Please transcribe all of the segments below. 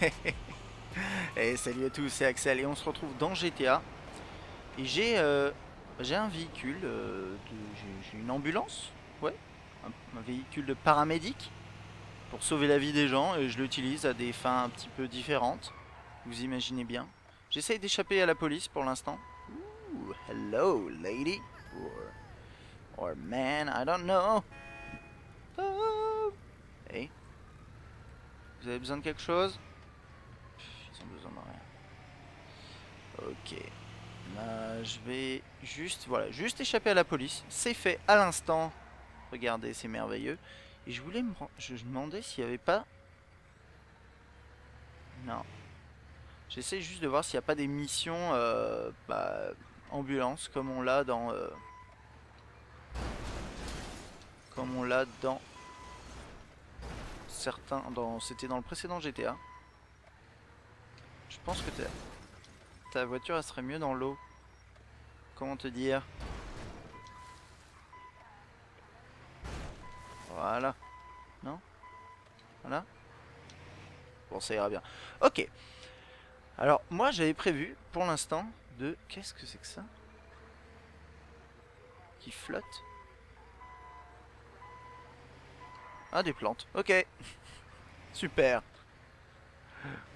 Salut à tous, c'est Axel et on se retrouve dans GTA. Et j'ai euh, j'ai un véhicule, euh, j'ai- une ambulance, ouais, un, véhicule de paramédic pour sauver la vie des gens et je l'utilise à des fins un petit peu différentes. Vous imaginez bien. J'essaye d'échapper à la police pour l'instant. Hello lady or, or man, I don't know. Oh. Hey. Vous avez besoin de quelque chose Pff, Ils ont besoin de rien. Ok. Là, je vais juste, voilà, juste échapper à la police. C'est fait à l'instant. Regardez, c'est merveilleux. Et je voulais me, je demandais s'il n'y avait pas. Non. J'essaie juste de voir s'il n'y a pas des missions euh, bah, ambulance comme on l'a dans. euh, comme on l'a dans certains. Dans, C'était dans le précédent GTA. Je pense que ta voiture elle serait mieux dans l'eau. Comment te dire Voilà. Non? Voilà Bon, ça ira bien. Ok. Alors, moi j'avais prévu pour l'instant de. Qu'est-ce que c'est que ça? Qui flotte Ah, des plantes. Ok. Super.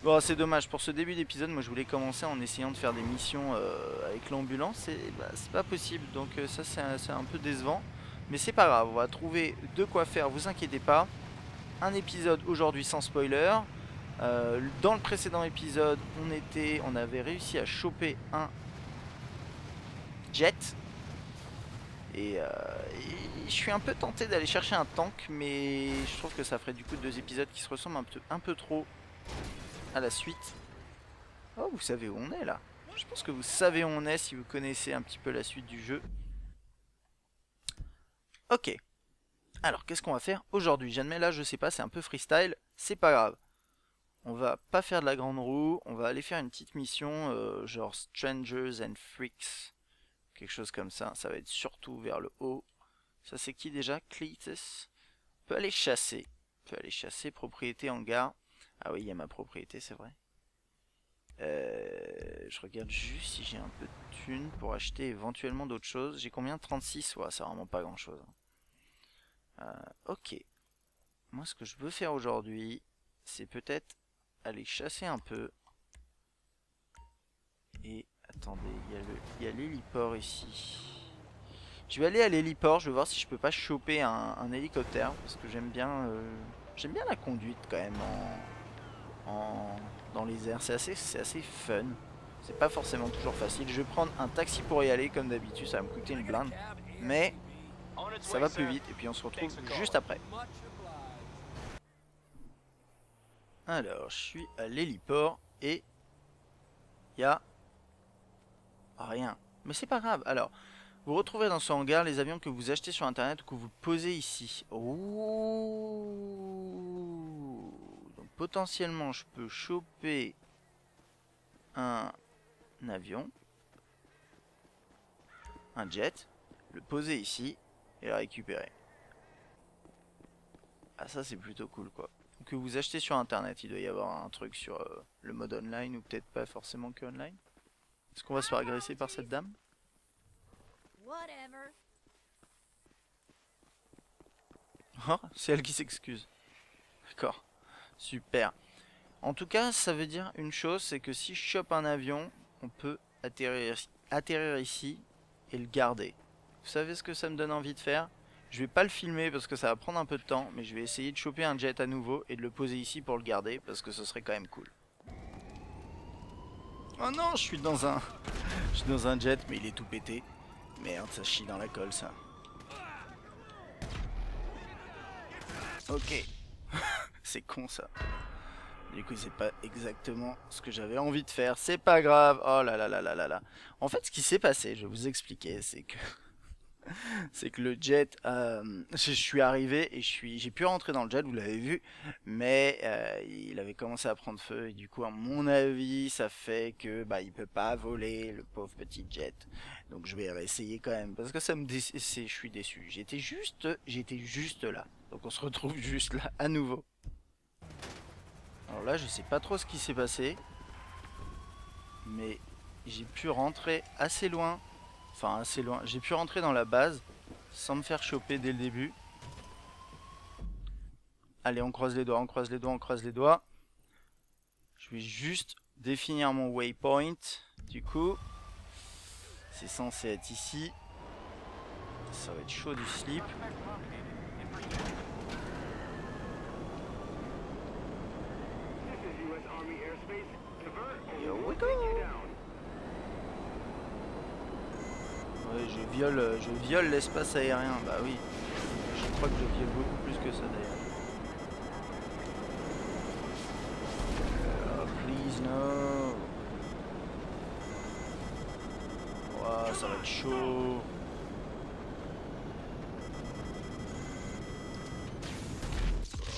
Bon, c'est dommage. Pour ce début d'épisode, moi je voulais commencer en essayant de faire des missions euh, avec l'ambulance et bah, c'est pas possible. Donc, euh, ça, c'est un, peu décevant. Mais c'est pas grave, on va trouver de quoi faire, vous inquiétez pas. Un épisode aujourd'hui sans spoiler. Euh, dans le précédent épisode, on était, on avait réussi à choper un jet. Et, et je suis un peu tenté d'aller chercher un tank, mais je trouve que ça ferait du coup deux épisodes qui se ressemblent un peu, un peu trop à la suite. Oh, vous savez où on est là Je pense que vous savez où on est si vous connaissez un petit peu la suite du jeu. Ok. Alors, qu'est-ce qu'on va faire aujourd'hui? J'admets là, je sais pas, c'est un peu freestyle, c'est pas grave. On va pas faire de la grande roue, on va aller faire une petite mission, euh, genre Strangers and Freaks. Quelque chose comme ça, ça va être surtout vers le haut. Ça c'est qui déjà? Cletus. On peut aller chasser. On peut aller chasser, propriété hangar. Ah oui, il y a ma propriété, c'est vrai. Euh, je regarde juste si j'ai un peu de thunes pour acheter éventuellement d'autres choses. J'ai combien? 36 Ouais, c'est vraiment pas grand chose. ok. Moi, ce que je veux faire aujourd'hui, c'est peut-être aller chasser un peu. Et attendez, il y a l'héliport ici. Je vais aller à l'héliport, je vais voir si je peux pas choper un, hélicoptère parce que j'aime bien, euh, j'aime bien la conduite quand même dans les airs. C'est assez, assez fun. C'est pas forcément toujours facile. Je vais prendre un taxi pour y aller comme d'habitude, ça va me coûter une blinde, mais ça va plus vite et puis on se retrouve juste après. Alors, je suis à l'héliport et il y a rien. Mais c'est pas grave. Alors, vous retrouvez dans ce hangar les avions que vous achetez sur internet ou que vous posez ici. Ouh. Potentiellement, je peux choper un avion, un jet, le poser ici et le récupérer. Ah ça c'est plutôt cool quoi que vous achetez sur internet. Il doit y avoir un truc sur euh, le mode online ou peut-être pas forcément que online. Est-ce qu'on va se faire agresser par cette dame? Whatever. Oh, c'est elle qui s'excuse. D'accord. Super. En tout cas, ça veut dire une chose, c'est que si je chope un avion, on peut atterrir, ici et le garder. Vous savez ce que ça me donne envie de faire? Je vais pas le filmer parce que ça va prendre un peu de temps, mais je vais essayer de choper un jet à nouveau et de le poser ici pour le garder parce que ce serait quand même cool. Oh non, je suis dans un, je suis dans un jet, mais il est tout pété. Merde, ça chie dans la colle, ça. Ok. C'est con ça. Du coup, c'est pas exactement ce que j'avais envie de faire. C'est pas grave. Oh là là là là là là. En fait, ce qui s'est passé, je vais vous expliquer, c'est que c'est que le jet, euh, je suis arrivé et j'ai pu rentrer dans le jet, vous l'avez vu, mais euh, il avait commencé à prendre feu et du coup, à mon avis, ça fait que bah il peut pas voler le pauvre petit jet. Donc je vais réessayer quand même parce que ça me, je suis déçu. J'étais juste, j'étais juste là. Donc on se retrouve juste là à nouveau. Alors là, je sais pas trop ce qui s'est passé. Mais j'ai pu rentrer assez loin. Enfin, assez loin. J'ai pu rentrer dans la base sans me faire choper dès le début. Allez, on croise les doigts, on croise les doigts, on croise les doigts. Je vais juste définir mon waypoint. Du coup, c'est censé être ici. Ça va être chaud du slip. Here we go. Je viole, je viole l'espace aérien. Bah oui. Je crois que je viole beaucoup plus que ça d'ailleurs. Oh, please no. Ouah, ça va être chaud.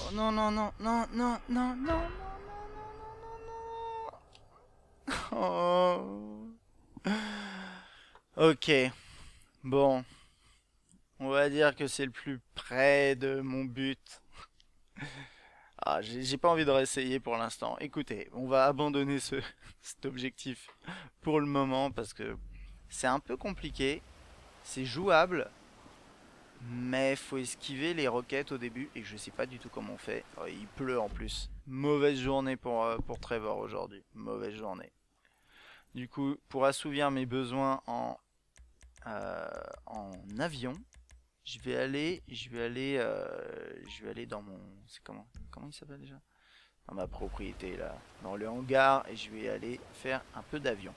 Oh non non non non non non non non non non Oh. Ok. Bon. On va dire que c'est le plus près de mon but. Ah, j'ai pas envie de réessayer pour l'instant. Écoutez, on va abandonner ce, cet objectif pour le moment parce que c'est un peu compliqué. C'est jouable, mais faut esquiver les roquettes au début et je sais pas du tout comment on fait. Oh, il pleut en plus. Mauvaise journée pour, euh, pour Trevor aujourd'hui. Mauvaise journée. Du coup, pour assouvir mes besoins en, euh, en avion, je vais aller, je vais aller, euh, je vais aller dans mon, c'est comment, comment il s'appelle déjà? Dans ma propriété là, dans le hangar et je vais aller faire un peu d'avion.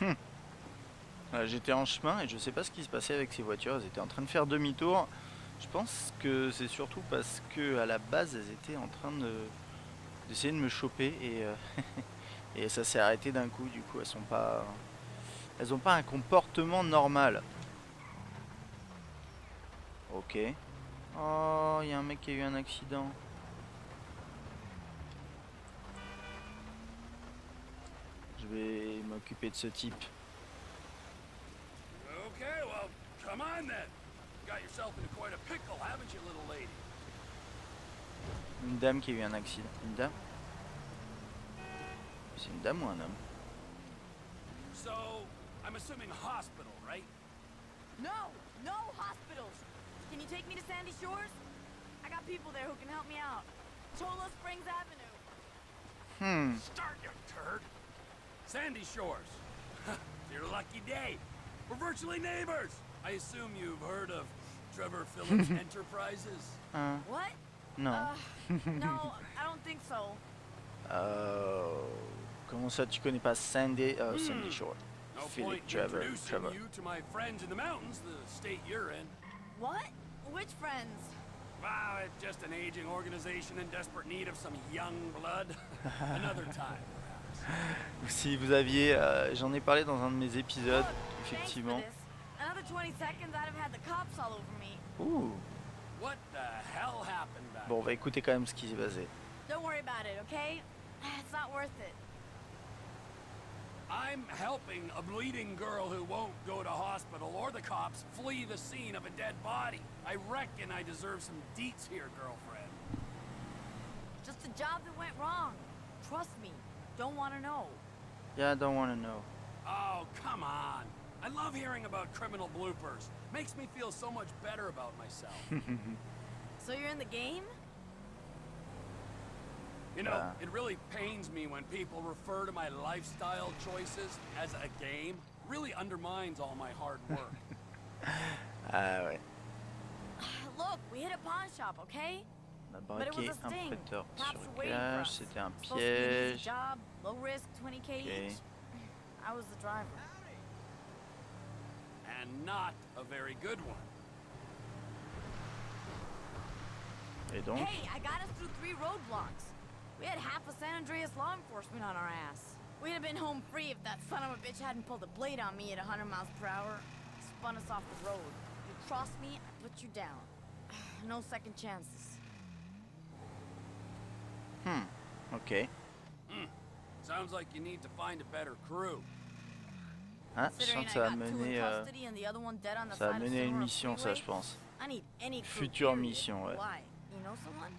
Hmm. Euh, J'étais en chemin et je sais pas ce qui se passait avec ces voitures. Elles étaient en train de faire demi-tour. Je pense que c'est surtout parce que à la base elles étaient en train de d'essayer de me choper et, euh, et ça s'est arrêté d'un coup. Du coup elles sont pas elles ont pas un comportement normal. Ok. Oh, il y a un mec qui a eu un accident. Je vais m'occuper de ce type. Okay, well, come on then. Got yourself into quite a pickle, haven't you, little lady? Une dame qui a eu un accident. Une dame C'est une dame ou un homme So, I'm assuming hospital, right? No, no hospitals. Can you take me to Sandy Shores? I got people there who can help me out. Chola Springs Avenue. Hmm. Start, you turd. Sandy Shores. Your lucky day. We're virtually neighbors. I assume you've heard of Trevor Phillips Enterprises. Euh, What? Non. Uh, no, I don't think so. Euh, comment ça tu connais pas Sandy, euh, Sandy Shore No Philip Trevor, Trevor. you to my friends in the mountains, the state you're in. What? Which friends? Wow, it's just an aging organization in desperate need of some young blood. Another time. Si vous aviez, euh, j'en ai parlé dans un de mes épisodes, effectivement. this. Another 20 seconds, I'd have had the cops all over me. Ouh. What the hell happened? Bon, on va écouter quand même ce qui s'est passé. Don't worry about it, okay? It's not worth it. I'm helping a bleeding girl who won't go to hospital or the cops flee the scene of a dead body. I reckon I deserve some deets here, girlfriend. Just a job that went wrong. Trust me. Don't want to know. Yeah, I don't wanna know. Oh, come on. I love hearing about criminal bloopers. Makes me feel so much better about myself. So you're in the game? You know, Uh. it really pains me when people refer to my lifestyle choices as a game. Really undermines all my hard work. Ah ouais. Look, we hit a pawn shop, okay? On a But it braqué was a un sting. prêteur Cops sur were waiting for gage, us. c'était un Supposed to be an easy piège. job, low risk, 20k Okay. each. I was the driver. and not a very good one. Et donc, Hey, I got us through three roadblocks. We had half of San Andreas law enforcement on our ass. We'd have been home free if that son of a bitch hadn't pulled a blade on me at 100 miles per hour. Spun us off the road. You cross me, I put you down. No second chances. Hmm. ok. Hmm. Sounds like you need to find a better crew. Hein, je sens que ça va got two in mener, euh, custody and the other one dead on the ça va side of mener à une mission, ça, je pense. I need any crew, Future mission, ouais. Why? You know someone?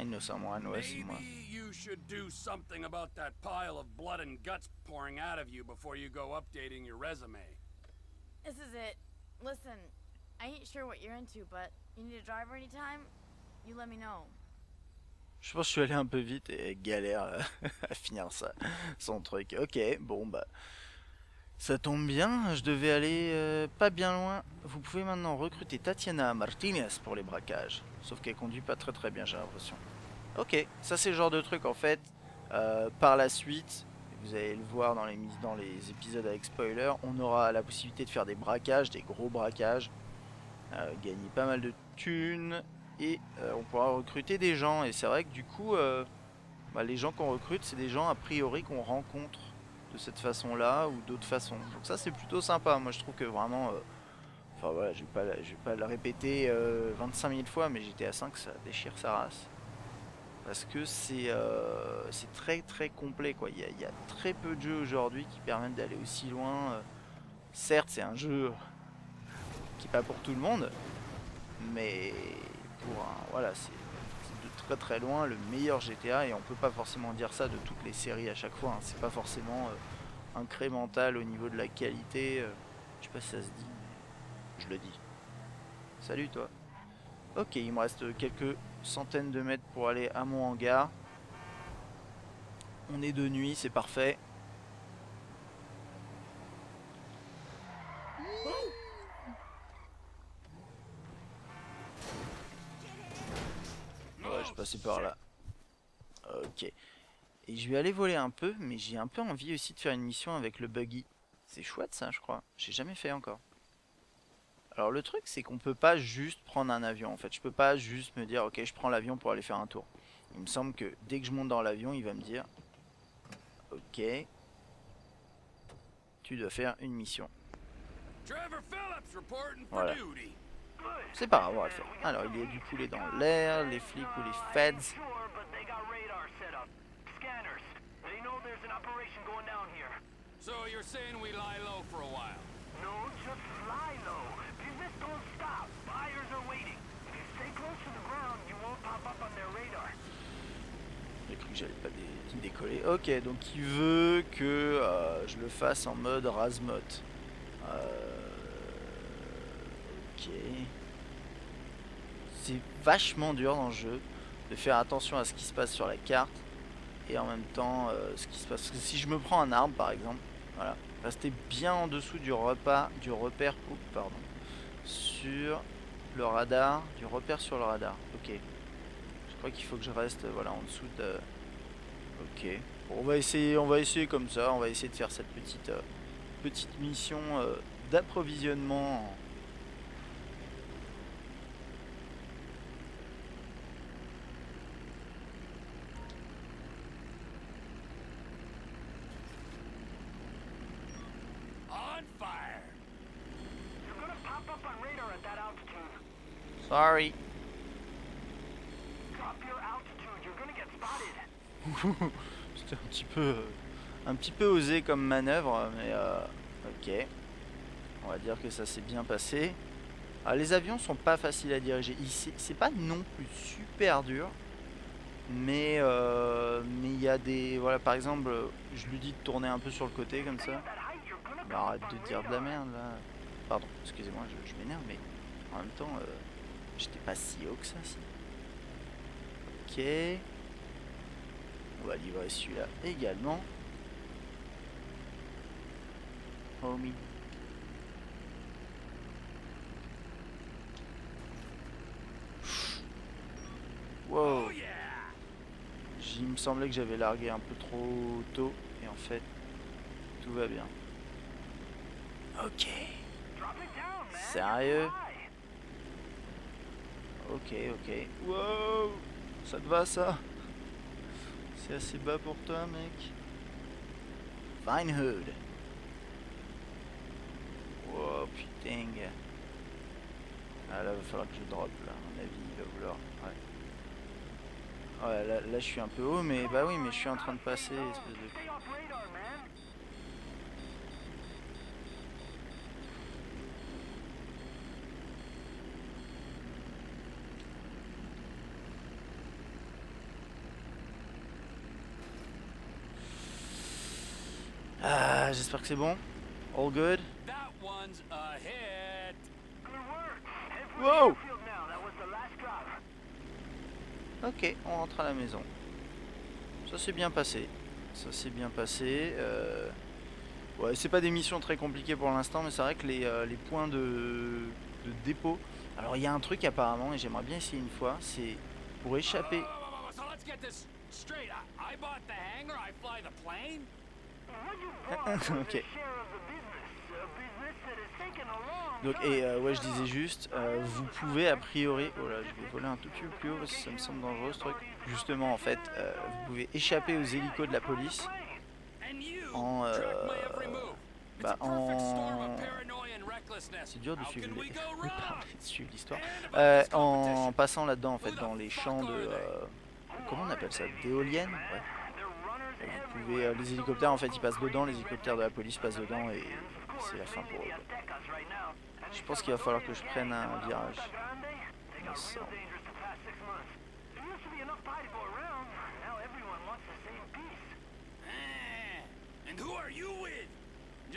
Innocent Moine, ouais, c'est moi. Maybe you should do something about that pile of blood and guts pouring out of you before you go updating your resume. This is it. Listen, I ain't sure what you're into, but you need a driver anytime? You let me know. Je pense que je suis allé un peu vite et galère euh, à finir ça, son truc. Ok, bon bah. Ça tombe bien, je devais aller euh, pas bien loin. Vous pouvez maintenant recruter Tatiana Martinez pour les braquages. Sauf qu'elle conduit pas très très bien, j'ai l'impression. Ok, ça c'est le genre de truc en fait. euh, par la suite, vous allez le voir dans les, dans les épisodes avec spoiler, on aura la possibilité de faire des braquages, des gros braquages. euh, gagner pas mal de thunes et on pourra recruter des gens et c'est vrai que du coup bah, les gens qu'on recrute c'est des gens a priori qu'on rencontre de cette façon là ou d'autres façons. Donc ça c'est plutôt sympa. Moi je trouve que vraiment euh, enfin voilà je vais pas je vais pas le répéter euh, 25 000 fois mais GTA 5 ça déchire sa race. Parce que c'est euh, très très complet quoi. Il y, a, très peu de jeux aujourd'hui qui permettent d'aller aussi loin euh, certes c'est un jeu qui est pas pour tout le monde mais pour un voilà c'est très très loin le meilleur GTA et on peut pas forcément dire ça de toutes les séries à chaque fois hein. c'est pas forcément euh, incrémental au niveau de la qualité euh, je sais pas si ça se dit mais je le dis. Salut toi. Ok il me reste quelques centaines de mètres pour aller à mon hangar. On est de nuit c'est parfait Passais par là. Ok. Et je vais aller voler un peu, mais j'ai un peu envie aussi de faire une mission avec le buggy. C'est chouette ça, je crois. J'ai jamais fait encore. Alors le truc, c'est qu'on peut pas juste prendre un avion. En fait, je peux pas juste me dire, ok, je prends l'avion pour aller faire un tour. Il me semble que dès que je monte dans l'avion, il va me dire, ok, tu dois faire une mission. Voilà. C'est pas grave, on va le faire. Alors, il y a du poulet dans l'air, les flics ou les feds. So you're saying we lie low for a while? No, just fly low. Business don't stop. Buyers are waiting. If you stay close to the ground, you won't pop up on their radar. J'ai cru que j'allais pas dé- décoller. Ok, donc il veut que euh, je le fasse en mode Razmot. Euh, Ok. C'est vachement dur dans le jeu de faire attention à ce qui se passe sur la carte et en même temps euh, ce qui se passe. Si je me prends un arbre par exemple, voilà, rester bien en dessous du repas, du repère, oups, pardon, sur le radar, du repère sur le radar. Ok. Je crois qu'il faut que je reste euh, voilà en dessous de. Ok. On va essayer, on va essayer comme ça. On va essayer de faire cette petite euh, petite mission d'approvisionnement. en- On fire! You're gonna pop up on radar at that altitude. Sorry. C'était un petit peu un petit peu osé comme manœuvre, mais euh, ok. On va dire que ça s'est bien passé. Ah, les avions sont pas faciles à diriger. Ici, c'est pas non plus super dur. Mais euh, mais il y a des voilà par exemple je lui dis de tourner un peu sur le côté comme ça. Come arrête de dire de la merde là. Pardon, excusez-moi, je, je m'énerve, mais en même temps, euh, j'étais pas si haut que ça. Si. Ok. On va livrer celui-là également. Homie. Wow. Oh Il me semblait que j'avais largué un peu trop tôt et en fait tout va bien. Ok. Sérieux? Ok, ok. Wow Ça te va ça? C'est assez bas pour toi mec Fine Hood. Wow putain. Ah là va falloir que je drop là, à mon avis il va vouloir. Ouais. Ouais là, là je suis un peu haut mais bah oui mais je suis en train de passer espèce de Stay off radar, man. Ah, j'espère que c'est bon. All good. That one's a hit. Drop. Ok, on rentre à la maison. Ça s'est bien passé. Ça s'est bien passé. euh, Ouais, c'est pas des missions très compliquées pour l'instant, mais c'est vrai que les, euh, les points de... de dépôt. Alors il y a un truc apparemment, et j'aimerais bien essayer une fois, c'est pour échapper. Let's get this Ok. Donc, et euh, ouais, je disais juste, euh, vous pouvez a priori. Oh là, je vais voler un tout petit peu plus haut parce que ça me semble dangereux ce truc. Justement, en fait, euh, vous pouvez échapper aux hélicos de la police en. euh, bah, en. C'est dur de suivre de suivre l'histoire. En passant là-dedans, en fait, dans les champs de. comment on appelle ça? D'éoliennes? Ouais. Vous pouvez, euh, les hélicoptères, en fait, ils passent dedans, les hélicoptères de la police passent dedans et c'est la fin pour eux. Je pense qu'il va falloir que je prenne un virage.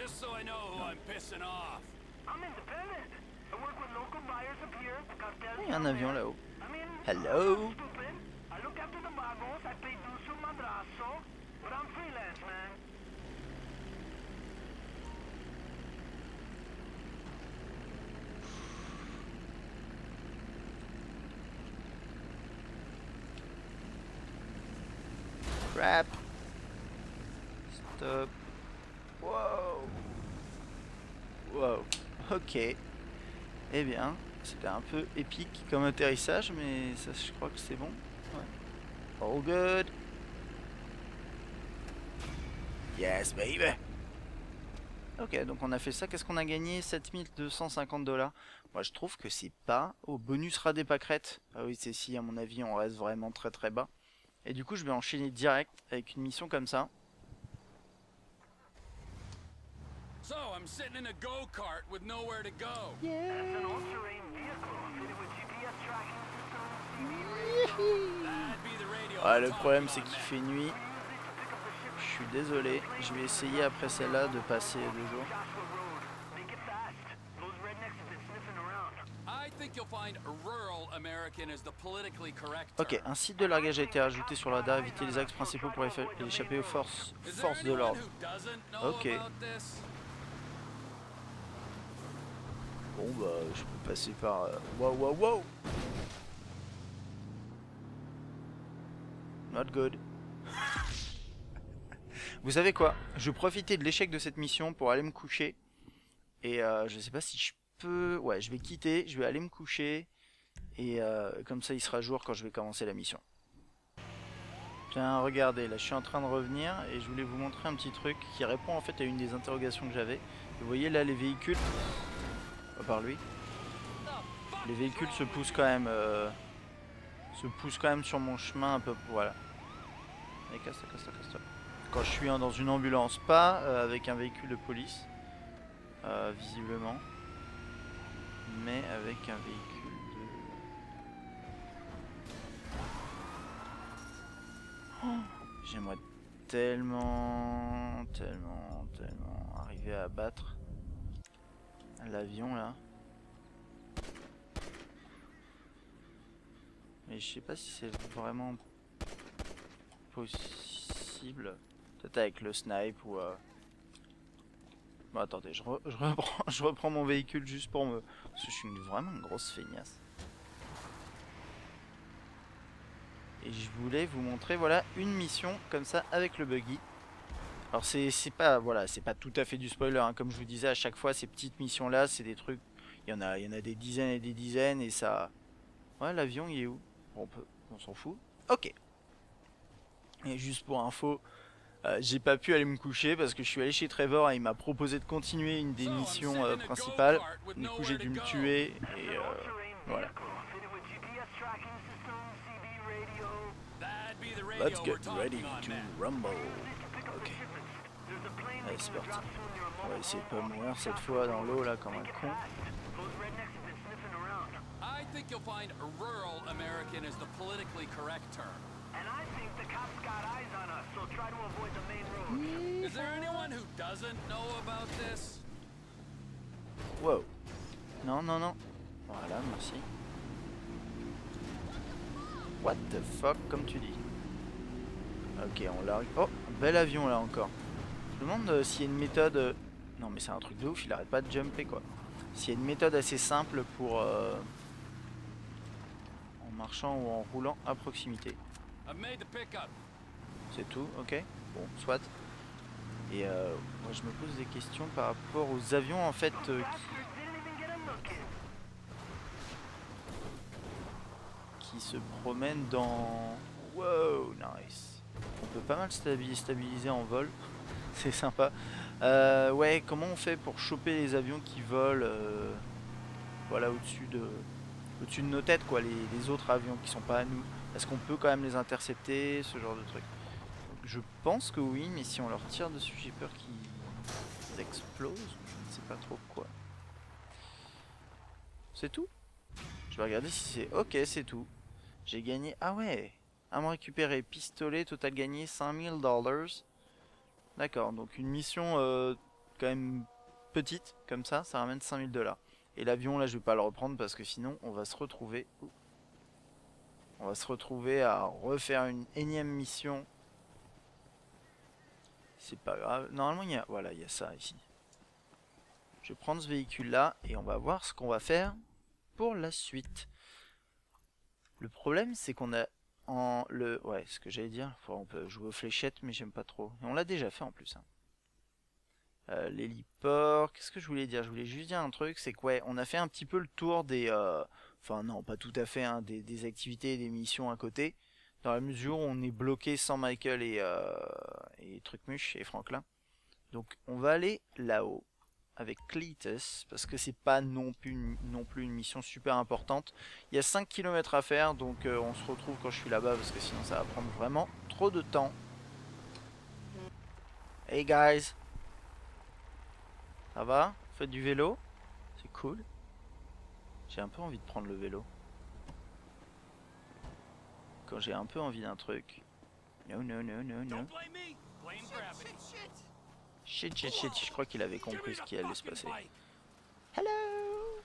Just so I know who I'm pissing off. I'm independent. I work with local buyers up here, the cartels. Il y a un avion là-haut. I mean, Hello? I look after the I pay dues to madrazo, Crap. Stop. Wow. Wow. Ok. Eh bien, c'était un peu épique comme atterrissage, mais ça, je crois que c'est bon. Ouais. All good. Yes, baby. Ok, donc on a fait ça. Qu'est-ce qu'on a gagné? 7250 dollars. Moi, je trouve que c'est pas au bonus ras des pâquerettes. Ah oui, c'est si, à mon avis, on reste vraiment très très bas. Et du coup, je vais enchaîner direct avec une mission comme ça. So I'm sitting in a go-kart with nowhere to go. Ah, le problème, c'est qu'il fait nuit. Je suis désolé. Je vais essayer après celle-là de passer deux jours. Ok, un site de largage a été rajouté sur le radar. Éviter les axes principaux pour échapper aux forces, forces de l'ordre. Ok. Bon, bah, je peux passer par. euh, Wow, wow, wow! Not good. Vous savez quoi? Je profiter de l'échec de cette mission pour aller me coucher. Et euh, je sais pas si je peux. Ouais, je vais quitter, je vais aller me coucher. Et euh, comme ça, il sera jour quand je vais commencer la mission. Tiens, regardez, là je suis en train de revenir et je voulais vous montrer un petit truc qui répond en fait à une des interrogations que j'avais. Vous voyez là les véhicules Pas par lui. Les véhicules se poussent quand même euh, se poussent quand même sur mon chemin un peu voilà. Allez, casse-toi, casse-toi, casse-toi. Quand je suis dans une ambulance, pas euh, avec un véhicule de police, euh, visiblement, mais avec un véhicule de. Oh, J'aimerais tellement, tellement, tellement arriver à abattre l'avion là. Mais je sais pas si c'est vraiment possible. Peut-être avec le snipe ou. euh, Bon, attendez, je, re- reprends, je reprends mon véhicule juste pour me. Parce que je suis vraiment une grosse feignasse. Et je voulais vous montrer, voilà, une mission comme ça avec le buggy. Alors c'est pas voilà, c'est pas tout à fait du spoiler. hein. Comme je vous disais à chaque fois, ces petites missions là, c'est des trucs. Il y en a, il y en a des dizaines et des dizaines et ça. Ouais, l'avion il est où? On on s'en fout. Ok. Et juste pour info, euh, j'ai pas pu aller me coucher parce que je suis allé chez Trevor et il m'a proposé de continuer une des missions euh, principales. Du coup, j'ai to dû me go. tuer et euh, voilà. Let's get ready to rumble. Ok. Allez, c'est parti. On va essayer de pas mourir cette fois dans l'eau là comme un con. I think you'll find rural American is the politically correct term. And I think the cops got eyes on us, so try to avoid the main road. Is there anyone who doesn't know about this? Wow. Non, non, non. Voilà, merci. What the fuck, comme tu dis. Ok, on largue. Oh, bel avion là encore. Je me demande euh, s'il y a une méthode... euh, Non mais c'est un truc de ouf, il arrête pas de jumper quoi. S'il y a une méthode assez simple pour... euh, En marchant ou en roulant à proximité. C'est tout, ok Bon, soit. Et euh, moi je me pose des questions par rapport aux avions en fait euh, qui, qui se promènent dans... Wow, nice. On peut pas mal stabi- stabiliser en vol. C'est sympa. Euh, ouais, comment on fait pour choper les avions qui volent euh, voilà, au-dessus de, au-dessus de nos têtes, quoi, les, les autres avions qui sont pas à nous? Est-ce qu'on peut quand même les intercepter, ce genre de truc? Je pense que oui, mais si on leur tire dessus, j'ai peur qu'ils explosent. Je ne sais pas trop quoi. C'est tout? Je vais regarder si c'est... Ok, c'est tout. J'ai gagné... Ah ouais À me récupérer. Pistolet, total gagné 5000 dollars. D'accord, donc une mission euh, quand même petite, comme ça, ça ramène 5000 dollars. Et l'avion, là, je vais pas le reprendre parce que sinon, on va se retrouver... On va se retrouver à refaire une énième mission. C'est pas grave. Normalement, il y a... Voilà, il y a ça ici. Je vais prendre ce véhicule-là et on va voir ce qu'on va faire pour la suite. Le problème, c'est qu'on a en le ouais, ce que j'allais dire, on peut jouer aux fléchettes, mais j'aime pas trop. Et on l'a déjà fait en plus. Hein. Euh, L'héliport, qu'est-ce que je voulais dire? Je voulais juste dire un truc, c'est que ouais, on a fait un petit peu le tour des, euh, enfin non, pas tout à fait, hein, des, activités et des missions à côté, dans la mesure où on est bloqué sans Michael et euh, et Trucmuche et Franklin. Donc on va aller là-haut avec Cletus parce que c'est pas non plus une, mission super importante. Il y a 5 km à faire donc euh, on se retrouve quand je suis là-bas parce que sinon ça va prendre vraiment trop de temps. Hey guys. Ça va? Faites du vélo? C'est cool. J'ai un peu envie de prendre le vélo. Quand j'ai un peu envie d'un truc. Non, non, non, non, non. Shit, shit, shit, je crois qu'il avait compris ce qui allait se passer. bike. Hello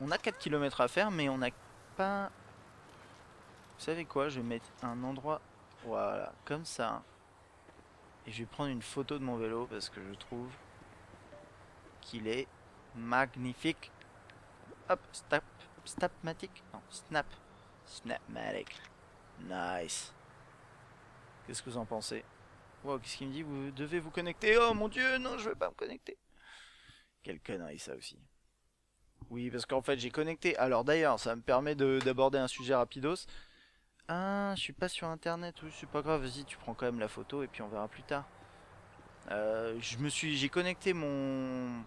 On a 4 km à faire, mais on n'a pas... Vous savez quoi Je vais mettre un endroit... Voilà, comme ça. Et je vais prendre une photo de mon vélo parce que je trouve qu'il est magnifique. Hop, snap, snapmatic Non, snap. Snapmatic. Nice. Qu'est-ce que vous en pensez? Wow, qu'est-ce qu'il me dit? Vous devez vous connecter. Oh mon dieu, non, je vais pas me connecter. Quelle connerie ça aussi. Oui, parce qu'en fait j'ai connecté. Alors d'ailleurs, ça me permet de- d'aborder un sujet rapidos. Ah, je suis pas sur internet, oui, c'est pas grave, vas-y, tu prends quand même la photo et puis on verra plus tard. Euh, je me suis, j'ai connecté mon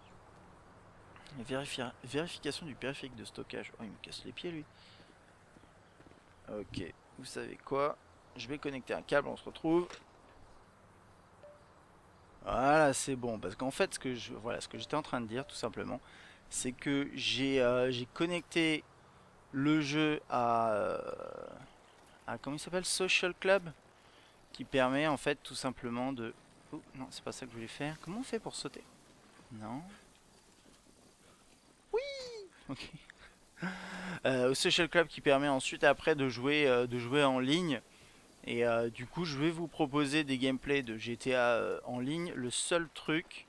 Vérifi- vérification du périphérique de stockage. Oh, il me casse les pieds lui. Ok, vous savez quoi? Je vais connecter un câble, on se retrouve. Voilà, c'est bon. Parce qu'en fait, ce que je, voilà, ce que j'étais en train de dire, tout simplement, c'est que j'ai, euh, connecté le jeu à, euh, comment il s'appelle, Social Club, qui permet en fait tout simplement de. Oh, non, c'est pas ça que je voulais faire. Comment on fait pour sauter? Non. Euh, au Social Club qui permet ensuite après de jouer, euh, de jouer en ligne. Et euh, du coup, je vais vous proposer des gameplays de GTA en ligne. Le seul truc,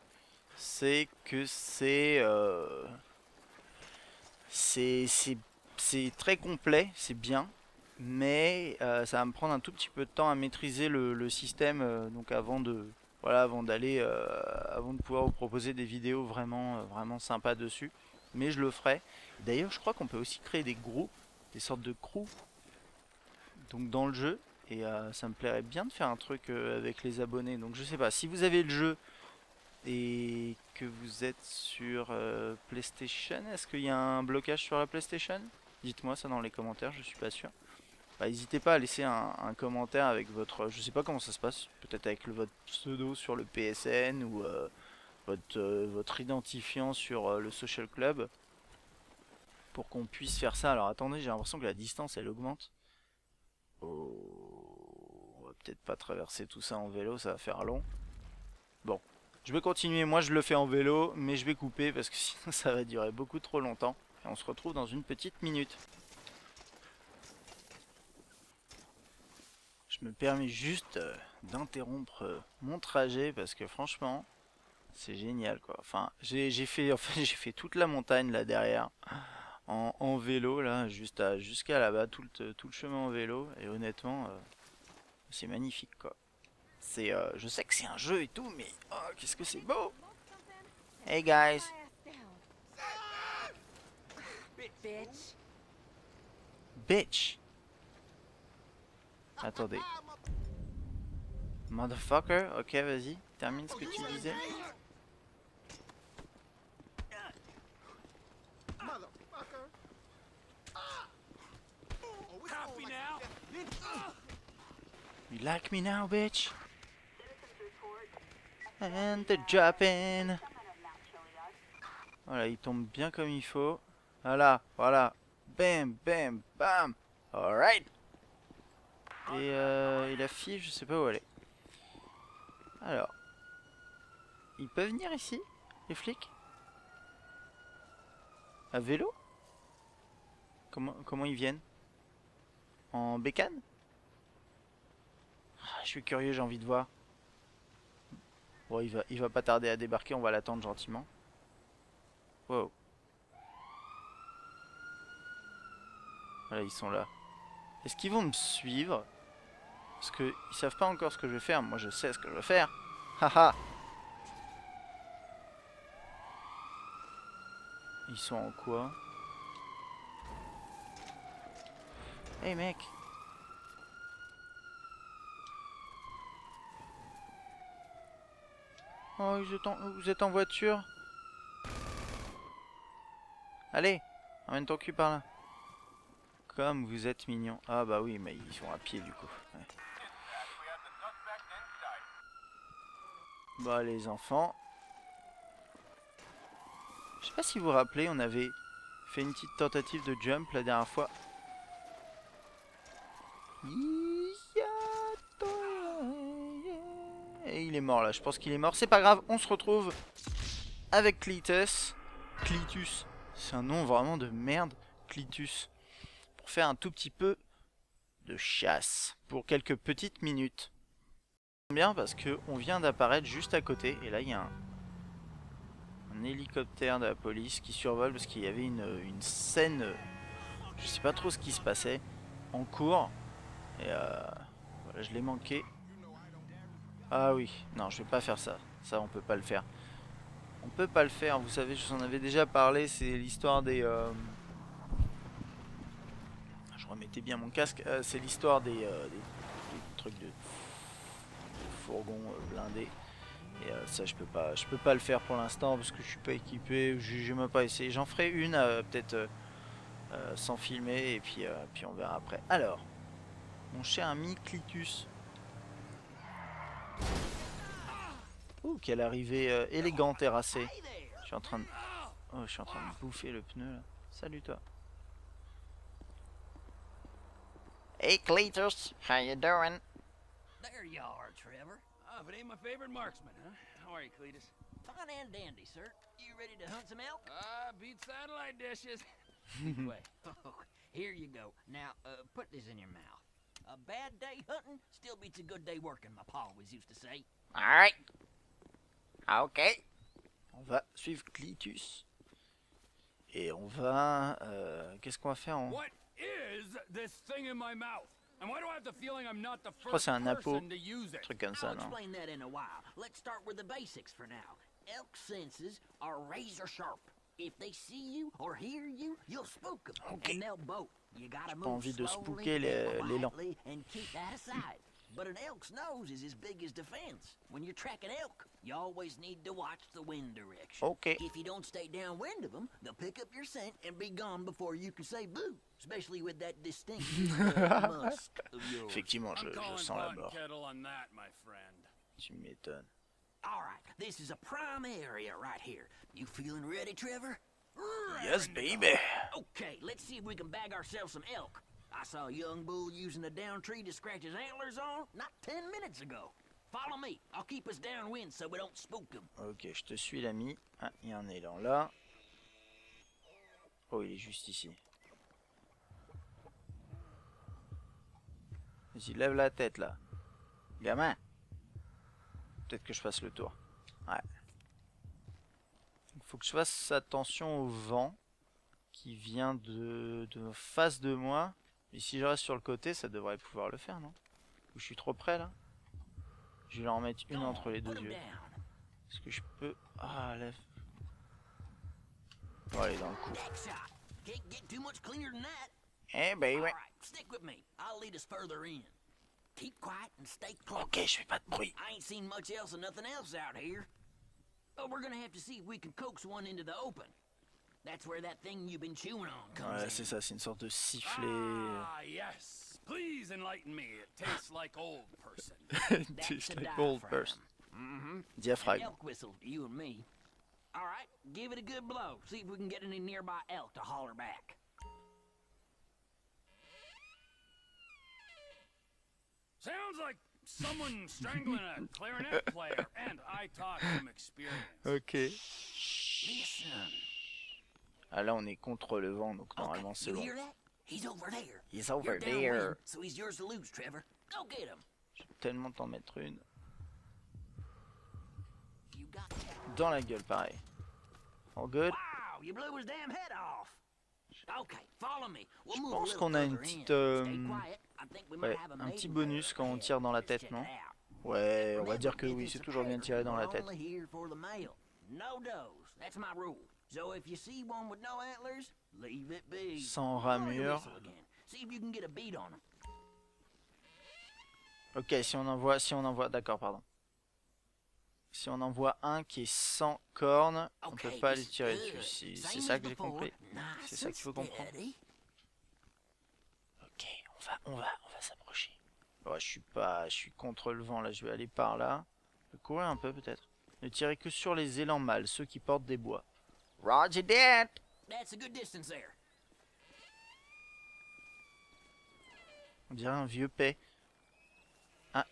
c'est que c'est c'est très complet, c'est bien, mais ça va me prendre un tout petit peu de temps à maîtriser le, le système. donc avant de voilà, avant d'aller, avant de pouvoir vous proposer des vidéos vraiment vraiment sympas dessus. Mais je le ferai. D'ailleurs, je crois qu'on peut aussi créer des groupes, des sortes de crews, donc dans le jeu. Et euh, ça me plairait bien de faire un truc euh, avec les abonnés. Donc je sais pas, si vous avez le jeu et que vous êtes sur euh, PlayStation, est-ce qu'il y a un blocage sur la PlayStation? Dites-moi ça dans les commentaires, je suis pas sûr. Bah, N'hésitez pas à laisser un, commentaire avec votre... Je sais pas comment ça se passe, peut-être avec votre pseudo sur le PSN ou votre, euh, votre identifiant sur euh, le Social Club. Pour qu'on puisse faire ça. Alors attendez, j'ai l'impression que la distance elle augmente. Oh, on va peut-être pas traverser tout ça en vélo, ça va faire long. Je vais continuer, moi je le fais en vélo, mais je vais couper parce que sinon ça va durer beaucoup trop longtemps. Et on se retrouve dans une petite minute. Je me permets juste euh, d'interrompre mon trajet parce que franchement, c'est génial quoi. Enfin, j'ai fait, en fait, j'ai fait toute la montagne là derrière en, en vélo là, juste jusqu'à là-bas, tout le, tout le chemin en vélo. Et honnêtement, euh, c'est magnifique quoi. C'est, euh, je sais que c'est un jeu et tout, mais oh, qu'est-ce que c'est beau! Hey guys! Bitch. Bitch! Attendez. Motherfucker, ok, vas-y, termine ce que tu disais. You like me now, bitch? And the dropping. Voilà, il tombe bien comme il faut. Voilà, voilà. Bam, bam, bam. Alright. Et, euh, et la fille, je sais pas où elle est. Alors. Ils peuvent venir ici, les flics? À vélo? Comment, comment ils viennent? En bécane? Ah, Je suis curieux, j'ai envie de voir. Bon, il va, pas tarder à débarquer, on va l'attendre gentiment. Wow. Voilà, ils sont là. Est-ce qu'ils vont me suivre? Parce que ils savent pas encore ce que je vais faire. Moi, je sais ce que je vais faire. Haha. Ils sont en quoi? Hey mec Oh, vous êtes en, voiture Allez, emmène ton cul par là. Comme vous êtes mignon. Ah bah oui, mais ils sont à pied du coup. Ouais. Bah les enfants. Je sais pas si vous vous rappelez, on avait fait une petite tentative de jump la dernière fois. Il est mort là, je pense qu'il est mort. C'est pas grave, on se retrouve avec Clitus. Clitus, c'est un nom vraiment de merde. Clitus. Pour faire un tout petit peu de chasse. Pour quelques petites minutes. Bien parce que on vient d'apparaître juste à côté. Et là il y a un, un hélicoptère de la police qui survole parce qu'il y avait une, une scène. Je sais pas trop ce qui se passait en cours. Et euh, voilà, je l'ai manqué. Ah oui, non, je vais pas faire ça. Ça, on peut pas le faire. On peut pas le faire, vous savez, je vous en avais déjà parlé. C'est l'histoire des. euh, Je remettais bien mon casque. Euh, c'est l'histoire des, euh, des- des trucs de, de fourgons euh, blindés. Et ça, je peux pas, je peux pas le faire pour l'instant parce que je suis pas équipé. J'ai même pas essayé. J'en ferai une, peut-être sans filmer, et puis, puis on verra après. Alors, mon cher ami Clitus. Ouh, quelle arrivée euh, élégante et racée. Je suis en train de... Oh, je suis en train de bouffer le pneu là. Salut toi. Hey Cletus, how you doing? There you are, Trevor. Ah, but ain't my favorite marksman, huh? How are you, Cletus? Fine and dandy, sir. You ready to hunt some elk? Ah, beat satellite dishes. Lead way. Oh, here you go. Now, uh, put this in your mouth. A bad day hunting still beats a good day working, my pa always used to say. Alright. Ok. On va suivre Clitus. Et on va... euh, Qu'est-ce qu'on va faire en... What is this thing in my mouth? And why do I have the feeling I'm not the first c'est un appeau. person to use it? truc comme ça, I'll non explain that in a while. Let's start with the basics for now. Elk senses are razor sharp. If they see you or hear you, you'll spook them, Okay. and they'll bolt. You gotta pas move envie de slowly spooker and l'élan. keep that aside. But an elk's nose is as big as defense. When you're tracking elk, you always need to watch the wind direction. Ok. If you don't stay downwind of them, they'll pick up your scent and be gone before you can say boo. Especially with that distinctive uh, musk of yours. Effectivement, je, je sens la mort. kettle on that, my friend. Tu m'étonnes. All right, this is a prime area right here. You feeling ready, Trevor? Yes, baby. Okay, let's see if we can bag ourselves some elk. I saw a young bull using a down tree to scratch his antlers on not ten minutes ago. Follow me. I'll keep us downwind so we don't spook them. Ok, je te suis l'ami. Ah, il y a un élan là. Oh, il est juste ici. Vas-y, lève la tête là. Gamin. Peut-être que je fasse le tour. Ouais. Faut que je fasse attention au vent qui vient de, de face de moi. Et si je reste sur le côté, ça devrait pouvoir le faire, non? Ou je suis trop près là? Je vais leur en mettre une entre les deux yeux. Est-ce que je peux... Ah, lève. Oh, elle est dans le coup. Eh ben ouais. Ok, je fais pas de bruit. But we're gonna have to see if we can coax one into the open. That's where that thing you've been chewing on comes Ouais, in. c'est ça, c'est une sorte de sifflet. Ah, yes. Please enlighten me. It tastes like old person. That's Tastes a like old person. Mm-hmm. Diaphragme. Elk whistle you and me. All right, give it a good blow. See if we can get any nearby elk to holler back. Sounds like someone strangling a clarinet player, and I talk from experience. Ok. Listen. Ah là, on est contre le vent, donc normalement okay, c'est you bon. hear that? He's over there. He's over You're downwind, there. so he's yours to lose, Trevor. Go get him. Je vais tellement t'en mettre une. You got that. Dans la gueule, pareil. All good? Wow, you blew his damn head off. Okay, follow me. We'll Je move pense qu'on a une petite, euh, Ouais, un petit bonus quand on tire dans la tête, non. Ouais, on va dire que oui, c'est toujours bien de tirer dans la tête. Sans ramure. Ok, si on envoie, si on envoie, d'accord, pardon. Si on envoie un qui est sans cornes, on Okay, peut pas is tirer dessus. C'est- ça que j'ai compris. C'est ça qu'il faut comprendre. On va, on va, on va s'approcher. Ouais, je suis pas, je suis contre le vent là. Je vais aller par là. Je vais courir un peu peut-être. Ne tirez que sur les élans mâles, ceux qui portent des bois. Roger that. That's a good distance there. On dirait un vieux paix. Ah.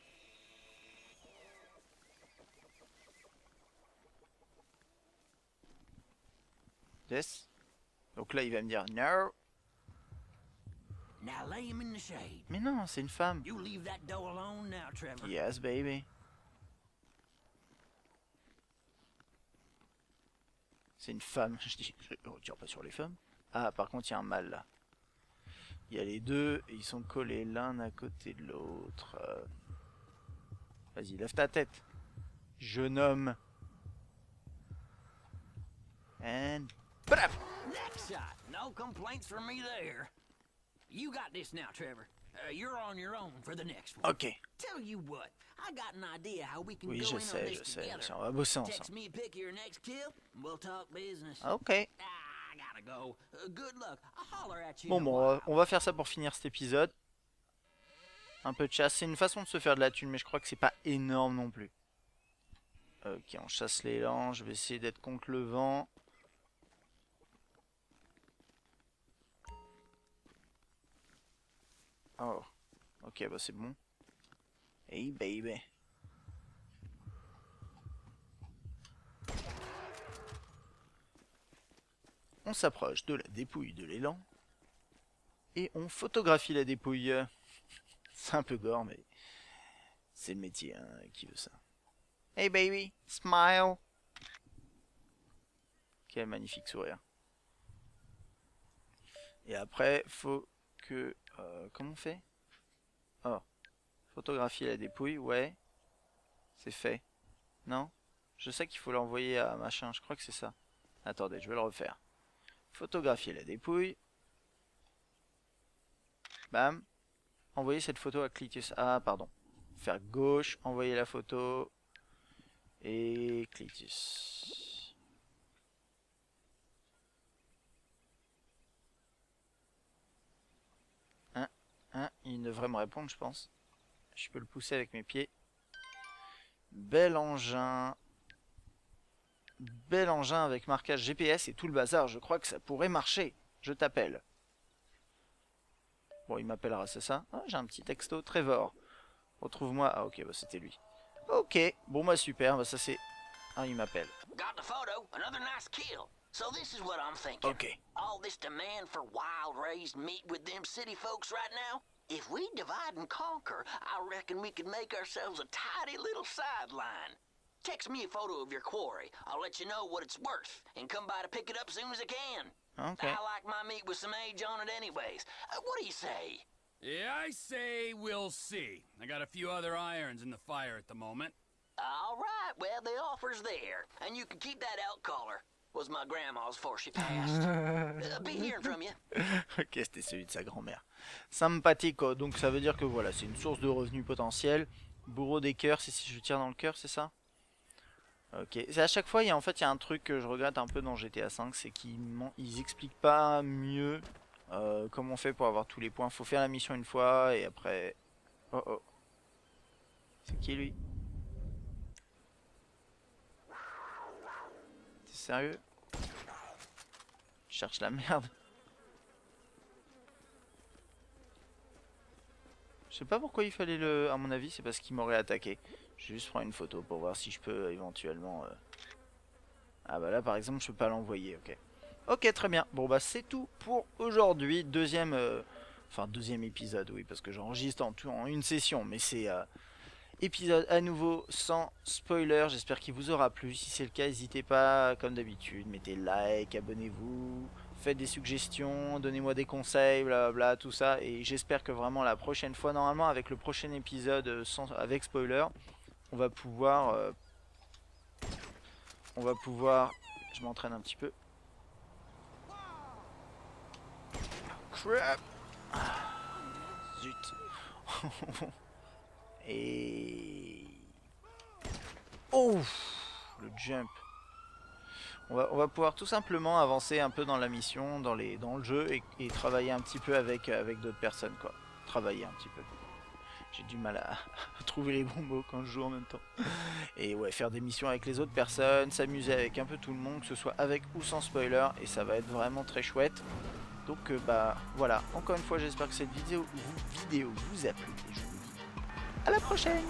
Yes. Donc là, il va me dire no. Now lay him in the shade. Mais non, c'est une femme. You leave that doe alone now, Trevor. Yes, baby. C'est une femme. Je dis, je retire pas sur les femmes. Ah, par contre, il y a un mâle là. Il y a les deux et ils sont collés l'un à côté de l'autre. Euh, Vas-y, lève ta tête. Jeune homme. And. Next shot. No complaints from me there. You got this now, Trevor. Uh, you're on your own for the next one. Ok. Tell you what, I got an idea how we can Oui, go je in on sais, this je sais. together. je sais, On va bosser Text ensemble. me a pic of your next kill, we'll talk business. Ok. Ah, I gotta go. Uh, good luck. I'll holler at you. Bon, bon, on on va faire ça pour finir cet épisode. Un peu de chasse, c'est une façon de se faire de la thune, mais je crois que c'est pas énorme non plus. Ok, on chasse l'élan, je vais essayer d'être contre le vent. Oh, ok, bah c'est bon. Hey baby. On s'approche de la dépouille de l'élan et on photographie la dépouille. C'est un peu gore, mais c'est le métier hein, qui veut ça. Hey baby, smile. Quel magnifique sourire. Et après, faut que... euh, comment on fait? Oh, photographier la dépouille, ouais. C'est fait. Non? Je sais qu'il faut l'envoyer à machin, je crois que c'est ça. Attendez, je vais le refaire. Photographier la dépouille. Bam. Envoyer cette photo à Clitus. Ah, pardon. Faire gauche, envoyer la photo. Et Clitus. Hein, il devrait me répondre, je pense. Je peux le pousser avec mes pieds. Bel engin. Bel engin avec marquage GPS et tout le bazar. Je crois que ça pourrait marcher. Je t'appelle. Bon, il m'appellera, c'est ça Ah, J'ai un petit texto. Trevor. Retrouve-moi. Ah, ok, bah, c'était lui. Ok, bon bah super, bah ça c'est... Ah il m'appelle. Got the photo. Another nice kill. So this is what I'm thinking. Ok. All this demand for wild raised meat with them city folks right now? If we divide and conquer, I reckon we could make ourselves a tidy little sideline. Text me a photo of your quarry. I'll let you know what it's worth, and come by to pick it up soon as I can. Ok. I like my meat with some age on it anyways. Uh, what do you say? Yeah, I say we'll see. I got a few other irons in the fire at the moment. All right, well, the offer's there, and you can keep that elk collar. Was my grandma's before she passed. Uh, be hearing from you. ok, c'était celui de sa grand-mère. Sympathico, donc ça veut dire que voilà, c'est une source de revenus potentiels. Bourreau des cœurs, c'est si je tire dans le cœur, c'est ça? Ok, c'est à chaque fois, il y a en fait il y a un truc que je regrette un peu dans GTA V, c'est qu'ils ils expliquent pas mieux euh, comment on fait pour avoir tous les points. Faut faire la mission une fois et après. Oh oh. C'est qui lui? Sérieux? Je cherche la merde. Je sais pas pourquoi il fallait le... À mon avis, c'est parce qu'il m'aurait attaqué. Je vais juste prendre une photo pour voir si je peux éventuellement... euh, Ah bah là, par exemple, je peux pas l'envoyer, ok. Ok, très bien. Bon bah c'est tout pour aujourd'hui. Deuxième... euh, Enfin, deuxième épisode, oui, parce que j'enregistre en tout en une session. Mais c'est... euh, Épisode à nouveau sans spoiler. J'espère qu'il vous aura plu. Si c'est le cas, n'hésitez pas, comme d'habitude, mettez like, abonnez-vous faites des suggestions, donnez-moi des conseils, blablabla, tout ça. Et j'espère que vraiment la prochaine fois, normalement avec le prochain épisode euh, sans, avec spoiler, on va pouvoir... euh, on va pouvoir... Je m'entraîne un petit peu. Crap Ah, Zut Et... Oh Le jump on va, pouvoir tout simplement avancer un peu dans la mission, dans, le jeu et, travailler un petit peu avec, d'autres personnes quoi. Travailler un petit peu. J'ai du mal à, trouver les bons mots quand je joue en même temps. Et ouais, faire des missions avec les autres personnes, s'amuser avec un peu tout le monde, que ce soit avec ou sans spoiler, et ça va être vraiment très chouette. Donc euh, bah voilà, encore une fois j'espère que cette vidéo, vidéo vous a plu la prochaine.